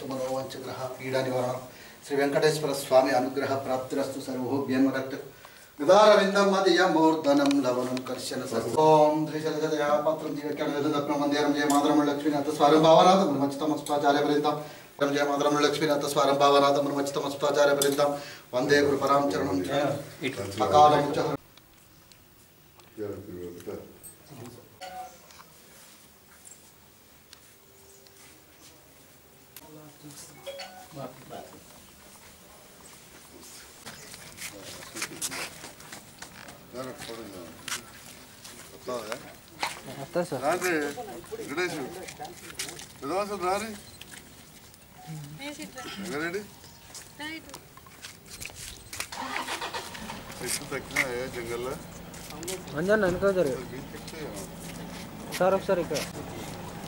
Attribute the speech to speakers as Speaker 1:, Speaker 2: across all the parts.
Speaker 1: సమస్త మనోవంచగ్రహ పీడా నివారణ. శ్రీ వెంకటేశ్వర స్వామి అనుగ్రహ ప్రాప్తిరస్తు సర్వోభ్యమరక్త గదారవిందం మదియ మూర్ధనం లవనం కర్శన ఓం త్రిశలజదయా పత్రం జీవకణ మందిరం జయ మాధరం లక్ష్మీనాథ స్వారం భావనాథ మన్మచితమస్పాచార్య పర్యంతం జయ మాధరం లక్ష్మీనాథ స్వారం భావనాథ మన్మచితమస్పాచార్య పర్యంతం వందే గురు పరాం చరణం. అకాలం
Speaker 2: ಗಣೇಶ್ ವಿಧಾನಸೌಧ
Speaker 3: ರಾರಿ ರೆಡಿ ಎಷ್ಟು ತಕ್ಷಣ ಜಂಗಲ್ ಮಂಜಾನ ಅನ್ಕೋದ್ರಿ ಸರ್ ಸರ್ ಈಗ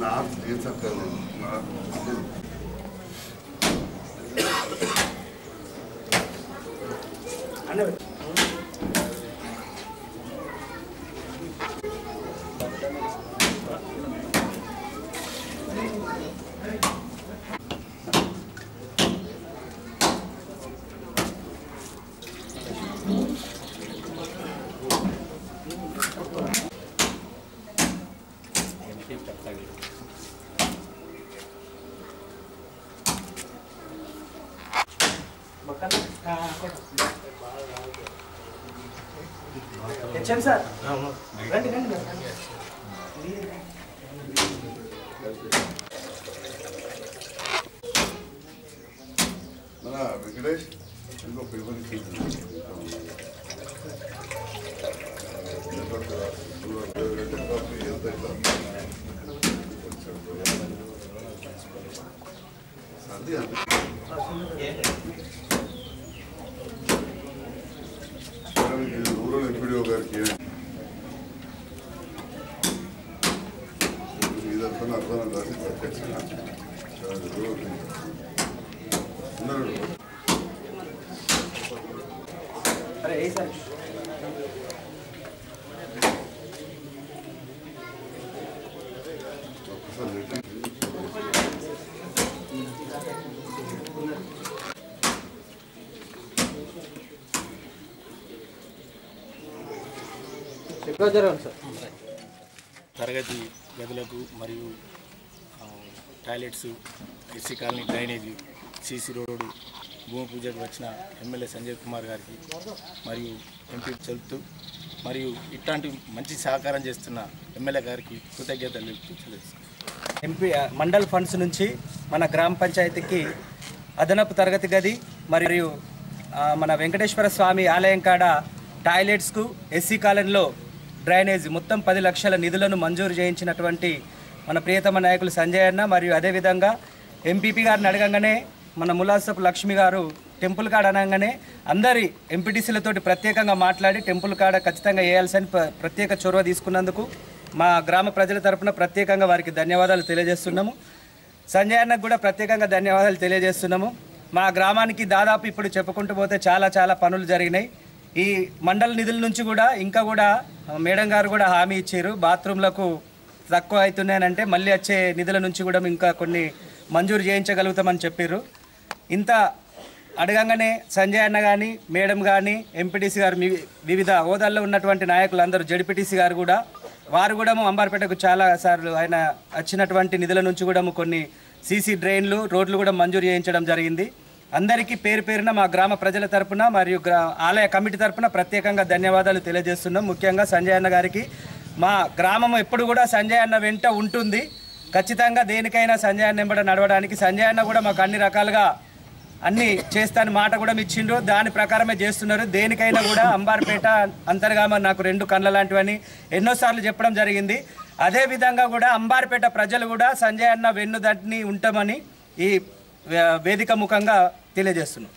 Speaker 3: వెనకాల ఒకసారి ఇక్కడ.
Speaker 2: నాకు నేను చెప్పాను
Speaker 3: హెచ్ఎం సార్ రండి రండి
Speaker 2: మన వెంకటేష్ ఇంకో పేపర్ అది రూరల్ ఎంపీడీఓ గారికి ఇదంతా అర్థం రాసి పట్టుకొచ్చిన ఉన్నాడు
Speaker 3: అరే ఏ సార్
Speaker 2: ఒక్కసారి పెట్టి
Speaker 3: ఎక్కడ జరగండి సార్
Speaker 4: తరగతి గదులకు మరియు toilets SC colony drainage CC road భూమి పూజకు వచ్చిన ఎమ్మెల్యే సంజయ్ కుమార్ గారికి మరియు ఎంపీ చెల్తూ మరియు ఇట్లాంటి మంచి సహకారం చేస్తున్న ఎమ్మెల్యే గారికి కృతజ్ఞతలు తెలుపుతూ
Speaker 5: ఎంపీ మండల్ ఫండ్స్ నుంచి మన గ్రామ పంచాయతీకి అదనపు తరగతి గది మరియు మన వెంకటేశ్వర స్వామి ఆలయం కాడ టాయిలెట్స్కు ఎస్సీ కాలనీలో డ్రైనేజ్ మొత్తం పది లక్షల నిధులను మంజూరు చేయించినటువంటి మన ప్రియతమ నాయకులు సంజయ్ అన్న మరియు అదేవిధంగా ఎంపీపీ గారిని అడగంగానే మన ములాసపు లక్ష్మి గారు టెంపుల్ కాడ అనగానే అందరి ఎంపీటీసీలతోటి ప్రత్యేకంగా మాట్లాడి టెంపుల్ కాడ ఖచ్చితంగా వేయాల్సిన ప్రత్యేక చొరవ తీసుకున్నందుకు మా గ్రామ ప్రజల తరఫున ప్రత్యేకంగా వారికి ధన్యవాదాలు తెలియజేస్తున్నాము. సంజయ్ అన్నకు కూడా ప్రత్యేకంగా ధన్యవాదాలు తెలియజేస్తున్నాము. మా గ్రామానికి దాదాపు ఇప్పుడు చెప్పుకుంటూ పోతే చాలా చాలా పనులు జరిగినాయి. ఈ మండల నిధుల నుంచి కూడా ఇంకా కూడా మేడం గారు కూడా హామీ ఇచ్చారు. బాత్రూంలకు తక్కువ అవుతున్నాయనంటే మళ్ళీ వచ్చే నిధుల నుంచి కూడా ఇంకా కొన్ని మంజూరు చేయించగలుగుతామని చెప్పారు. ఇంత అడగంగానే సంజయ్ అన్న కానీ మేడం కానీ ఎంపీటీసీ గారు వివిధ హోదాల్లో ఉన్నటువంటి నాయకులు అందరూ జడ్పీటీసీ గారు కూడా వారు కూడా అంబార్పేటకు చాలా సార్లు ఆయన వచ్చినటువంటి నిధుల నుంచి కూడా కొన్ని సీసీ డ్రైన్లు రోడ్లు కూడా మంజూరు చేయించడం జరిగింది. అందరికీ పేరు పేరున మా గ్రామ ప్రజల తరపున మరియు గ్రా ఆలయ కమిటీ తరపున ప్రత్యేకంగా ధన్యవాదాలు తెలియజేస్తున్నాం. ముఖ్యంగా సంజయ్ అన్న గారికి. మా గ్రామం ఎప్పుడు కూడా సంజయ్ అన్న వెంట ఉంటుంది. ఖచ్చితంగా దేనికైనా సంజయ్ అన్న వెంబడ నడవడానికి. సంజయ్ అన్న కూడా మాకు అన్ని రకాలుగా అన్ని చేస్తాను మాట కూడా ఇచ్చిండ్రు. దాని ప్రకారమే చేస్తున్నారు. దేనికైనా కూడా అంబార్పేట అంతర్గామ నాకు రెండు కళ్ళ లాంటివని ఎన్నోసార్లు చెప్పడం జరిగింది. అదే విధంగా కూడా అంబార్పేట ప్రజలు కూడా సంజయ్ అన్న వెన్నుదంటిని ఉంటామని ఈ వేదిక ముఖంగా తెలియజేస్తున్నాం.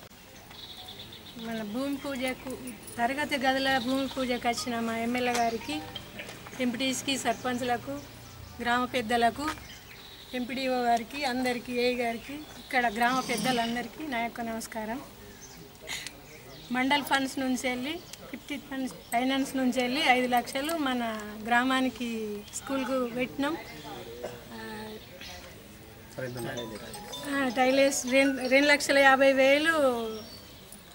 Speaker 6: మన భూమి పూజకు తరగతి గదుల భూమి పూజకు వచ్చిన మా ఎమ్మెల్యే గారికి ఎంపీటీస్కి సర్పంచ్లకు గ్రామ పెద్దలకు ఎంపీడీఓ గారికి అందరికీ ఏ గారికి ఇక్కడ గ్రామ పెద్దలందరికీ నా యొక్క నమస్కారం. మండల్ ఫండ్స్ నుంచి వెళ్ళి ఫిఫ్టీ ఫండ్స్ ఫైనాన్స్ నుంచి వెళ్ళి ఐదు లక్షలు మన గ్రామానికి స్కూల్కు పెట్టినాం. టైలెట్స్ రెండు రెండు లక్షల యాభై వేలు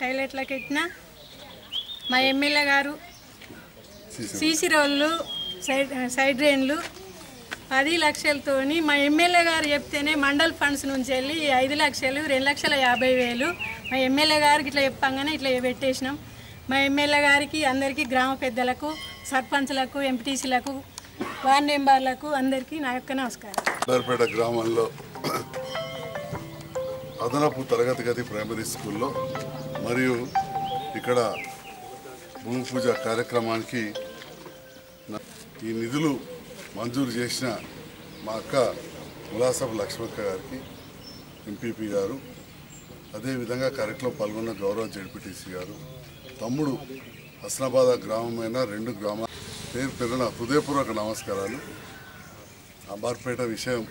Speaker 6: టైలెట్లకు పెట్టిన మా ఎమ్మెల్యే గారు. సీసీ రోళ్ళు సైడ్ సైడ్ డ్రైన్లు పది లక్షలతోని మా ఎమ్మెల్యే గారు చెప్తేనే మండల్ ఫండ్స్ నుంచి వెళ్ళి ఐదు లక్షలు రెండు లక్షల యాభై వేలు మా ఎమ్మెల్యే గారికి ఇట్లా చెప్పంగానే ఇట్లా పెట్టేసినాం. మా ఎమ్మెల్యే గారికి అందరికీ గ్రామ పెద్దలకు సర్పంచ్లకు ఎంపీటీసీలకు వార్డ్ మెంబర్లకు అందరికీ నా యొక్క నమస్కారం.
Speaker 2: గ్రామంలో అదనపు తరగతి గది ప్రైమరీ స్కూల్లో మరియు ఇక్కడ భూమి పూజ కార్యక్రమానికి ఈ నిధులు మంజూరు చేసిన మా అక్క ములాసబ్ లక్ష్మక్క గారికి ఎంపీపీ గారు అదేవిధంగా కార్యక్రమం పాల్గొన్న గౌరవ జడ్పీటీసీ గారు తమ్ముడు హస్నాబాద గ్రామమైన రెండు గ్రామాల పేరు పెరిగిన హృదయపూర్వక నమస్కారాలు. అంబార్పేట విషయం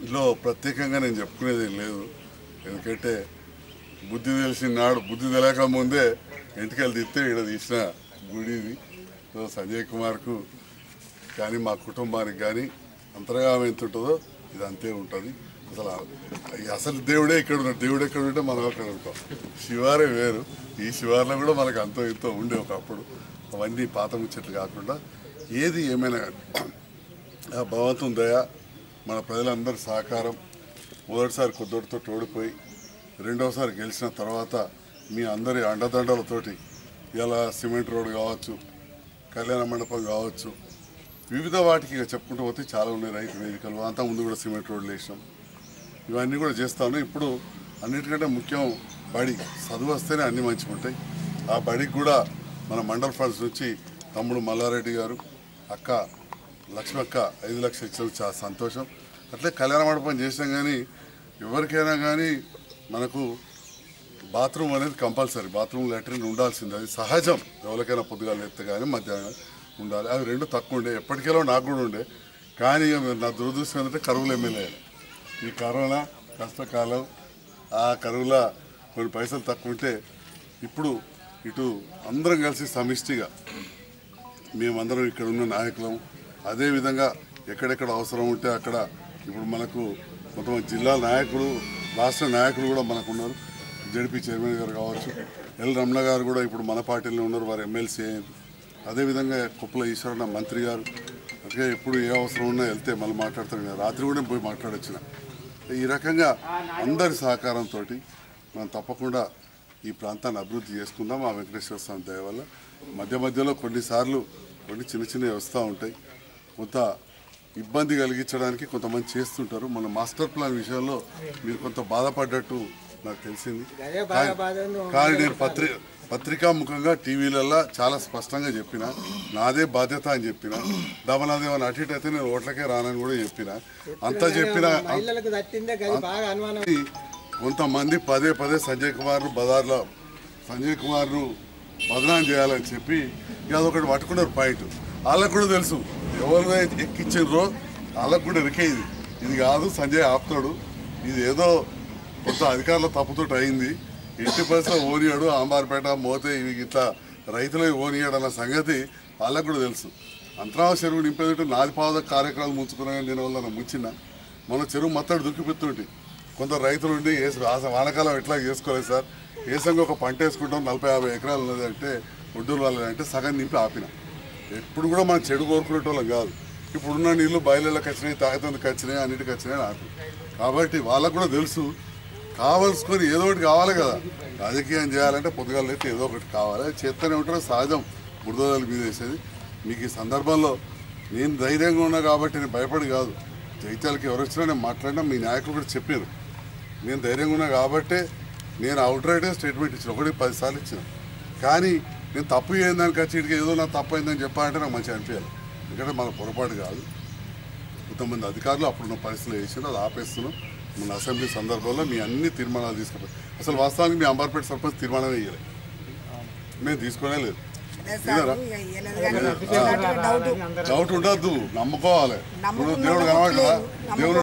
Speaker 2: ఇందులో ప్రత్యేకంగా నేను చెప్పుకునేది లేదు. ఎందుకంటే బుద్ధి తెలిసిన నాడు బుద్ధి తెలియక ముందే ఎంటికలు తిస్తే ఇక్కడ తీసిన గుడి ఇది. సో సంజయ్ కుమార్కు కానీ మా కుటుంబానికి కానీ అంతర్గామం ఎంత ఉంటుందో ఇది అంతే ఉంటుంది. అసలు అసలు దేవుడే ఇక్కడ ఉన్నాడు దేవుడు ఎక్కడ ఉంటే మనం అక్కడ ఉంటాం. శివారే వేరు. ఈ శివార్లో కూడా మనకు అంతో ఎంతో ఉండే ఒకప్పుడు. అవన్నీ పాత ముచ్చట్లు కాకుండా ఏది ఏమైనా ఆ భగవంతుని దయ మన ప్రజలందరి సహకారం మొదటిసారి కొద్దితో ఓడిపోయి రెండవసారి గెలిచిన తర్వాత మీ అందరి అండదండలతోటి ఇలా సిమెంట్ రోడ్ కావచ్చు కళ్యాణ మండపం కావచ్చు వివిధ వాటికి ఇక చెప్పుకుంటూ పోతే చాలా ఉన్నాయి రైతు వేదికలు. అంతా ముందు కూడా సిమెంట్ రోడ్లు వేసినాం. ఇవన్నీ కూడా చేస్తాను ఇప్పుడు అన్నిటికంటే ముఖ్యం బడి. చదువు వస్తేనే అన్ని మంచిగా ఉంటాయి. ఆ బడికి కూడా మన మండల్ ఫండ్స్ నుంచి తమ్ముడు మల్లారెడ్డి గారు అక్క లక్ష్మక్క ఐదు లక్షలు ఇచ్చారు చాలా సంతోషం. అట్లే కళ్యాణ మండపం చేసినాం కానీ ఎవరికైనా కానీ మనకు బాత్రూమ్ అనేది కంపల్సరీ. బాత్రూమ్ లాట్రిన్ ఉండాల్సింది. అది సహజం. ఎవరికైనా పొద్దుగాలు ఎత్తే కానీ మధ్యాహ్నం ఉండాలి. అవి రెండు తక్కువ ఉండే. ఎప్పటికెలో నాకు కూడా ఉండే. కానీ ఇక నా దురదృష్టం ఏంటంటే కరువులు ఎమ్మెల్యే. ఈ కరోనా కష్టకాలం ఆ కరువులో కొన్ని పైసలు తక్కువ ఉంటే ఇప్పుడు ఇటు అందరం కలిసి సమిష్టిగా మేమందరం ఇక్కడ ఉన్న నాయకులం అదేవిధంగా ఎక్కడెక్కడ అవసరం ఉంటే అక్కడ ఇప్పుడు మనకు మొత్తం జిల్లా నాయకులు రాష్ట్ర నాయకులు కూడా మనకు ఉన్నారు జడ్పీ చైర్మన్ గారు కావచ్చు ఎల్ రమణ గారు కూడా ఇప్పుడు మన పార్టీలో ఉన్నారు వారు ఎమ్మెల్సీ అయ్యారు. అదేవిధంగా కుప్పల ఈశ్వరన్న మంత్రి గారు అదే ఎప్పుడు ఏ అవసరం ఉన్నా వెళ్తే మళ్ళీ మాట్లాడతారు రాత్రి కూడా పోయి మాట్లాడొచ్చిన. ఈ రకంగా అందరి సహకారంతో మనం తప్పకుండా ఈ ప్రాంతాన్ని అభివృద్ధి చేసుకుందాం. ఆ వెంకటేశ్వర స్వామి దయ వల్ల మధ్య మధ్యలో కొన్నిసార్లు కొన్ని చిన్న చిన్నవి వస్తూ ఉంటాయి. కొంత ఇబ్బంది కలిగించడానికి కొంతమంది చేస్తుంటారు. మన మాస్టర్ ప్లాన్ విషయంలో మీరు కొంత బాధపడ్డట్టు నాకు తెలిసింది. కానీ- నేను పత్రి పత్రికా ముఖంగా టీవీలలో చాలా స్పష్టంగా చెప్పిన. నాదే బాధ్యత అని చెప్పిన. దమనాదేమని అటు ఇటు అయితే నేను ఓట్లకే రానని కూడా చెప్పిన. అంతా చెప్పిన కొంతమంది పదే పదే సంజయ్ కుమార్ బజార్లో సంజయ్ కుమార్ను బదనాం చేయాలని చెప్పి ఇక అదొకటి పట్టుకున్నారు పాయింట్. వాళ్ళకు కూడా తెలుసు. ఎవరు ఎక్కించారో వాళ్ళకు కూడా ఎరికేది ఇది. కాదు సంజయ్ ఆపుతాడు. ఇది ఏదో కొంత అధికారుల తప్పుతోటి అయింది. ఎట్టి పరిస్థితుల్లో ఓనియాడు ఆంబార్పేట మోతే ఇవి ఇట్లా రైతులకి ఓనియాడు అన్న సంగతి వాళ్ళకు కూడా తెలుసు. అంతరావ చెరువు నింపేదంటే నాది పాద కార్యక్రమాలు ముంచుకున్నాయని దీనివల్ల నా ముంచిన. మన చెరువు మొత్తం దుక్కిపెత్తుంటే కొంత రైతులు ఉండి ఏ వాస- ఎట్లా చేసుకోలేదు సార్? ఏసంగా ఒక పంట వేసుకుంటాం నలభై యాభై ఎకరాలు ఉన్నది అంటే ఒడ్డూరు వాళ్ళని అంటే సగం నింపి ఆపినా. ఎప్పుడు కూడా మనం చెడు కోరుకునేటోళ్ళం కాదు. ఇప్పుడున్న నీళ్ళు బయలుకి వచ్చినాయి తాగుతందుకు వచ్చినాయి అన్నిటికి వచ్చినాయి నాకు కాబట్టి వాళ్ళకు కూడా తెలుసు కావలసుకొని ఏదో ఒకటి కావాలి కదా. రాజకీయం చేయాలంటే పొద్దుగాలు అయితే ఏదో ఒకటి కావాలి. చేస్తూనే ఉంటారు సహజం. బురదల మీద వేసేది. మీకు ఈ సందర్భంలో నేను ధైర్యంగా ఉన్నా కాబట్టి నేను భయపడి కాదు. జైత్యాలకి ఎవరు వచ్చినా నేను మాట్లాడినా మీ నాయకులు కూడా చెప్పారు. నేను ధైర్యంగా ఉన్నా కాబట్టే నేను అవుట్ రైట్గా స్టేట్మెంట్ ఇచ్చిన ఒకటి పదిసార్లు ఇచ్చిన. కానీ నేను తప్పు ఖర్చు ఇటుక ఏదో నా తప్పు అయిందని చెప్పాలంటే నాకు మంచిగా అనిపించాలి. ఎందుకంటే మన పొరపాటు కాదు. కొంతమంది అధికారులు అప్పుడున్న పరిస్థితులు వేసారు అది ఆపేస్తున్నాం. మన అసెంబ్లీ సందర్భంలో మీ అన్ని తీర్మానాలు తీసుకుపోయి అసలు వాస్తవానికి మీ అంబర్పేట సర్పంచ్ తీర్మానం వేయలేదు మేము తీసుకోనే లేదు. డౌట్ ఉండద్దు. నమ్ముకోవాలి. దేవుడు కనబడలేదా దేవుడు